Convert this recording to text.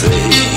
face